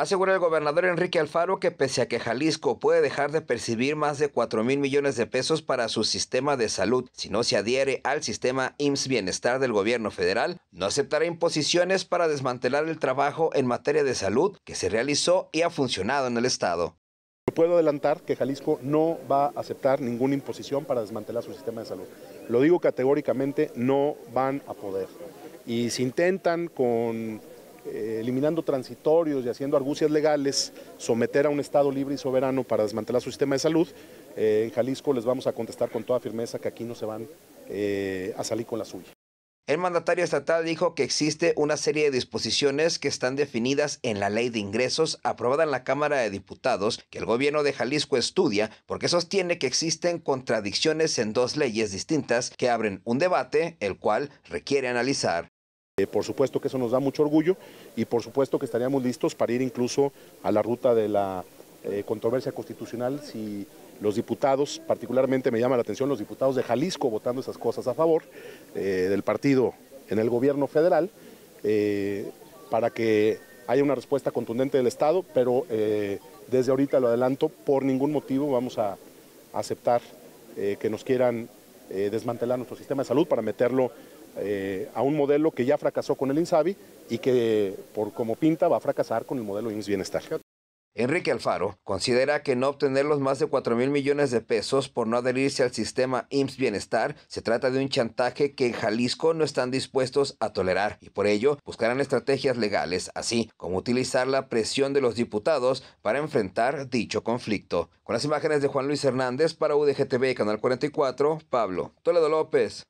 Asegura el gobernador Enrique Alfaro que pese a que Jalisco puede dejar de percibir más de 4 mil millones de pesos para su sistema de salud si no se adhiere al sistema IMSS Bienestar del gobierno federal, no aceptará imposiciones para desmantelar el trabajo en materia de salud que se realizó y ha funcionado en el estado. Puedo adelantar que Jalisco no va a aceptar ninguna imposición para desmantelar su sistema de salud. Lo digo categóricamente, no van a poder. Y si intentan con eh, eliminando transitorios y haciendo argucias legales, someter a un Estado libre y soberano para desmantelar su sistema de salud, eh, en Jalisco les vamos a contestar con toda firmeza que aquí no se van eh, a salir con la suya. El mandatario estatal dijo que existe una serie de disposiciones que están definidas en la ley de ingresos aprobada en la Cámara de Diputados que el gobierno de Jalisco estudia porque sostiene que existen contradicciones en dos leyes distintas que abren un debate el cual requiere analizar. Eh, por supuesto que eso nos da mucho orgullo y por supuesto que estaríamos listos para ir incluso a la ruta de la eh, controversia constitucional si los diputados, particularmente me llama la atención los diputados de Jalisco votando esas cosas a favor eh, del partido en el gobierno federal, para que haya una respuesta contundente del Estado, pero desde ahorita lo adelanto, por ningún motivo vamos a aceptar que nos quieran desmantelar nuestro sistema de salud para meterlo eh, a un modelo que ya fracasó con el INSABI y que por como pinta va a fracasar con el modelo INS Bienestar. Enrique Alfaro considera que no obtener los más de 4 mil millones de pesos por no adherirse al sistema IMSS Bienestar se trata de un chantaje que en Jalisco no están dispuestos a tolerar y por ello buscarán estrategias legales, así como utilizar la presión de los diputados para enfrentar dicho conflicto. Con las imágenes de Juan Luis Hernández para UDGTV Canal 44, Pablo Toledo López.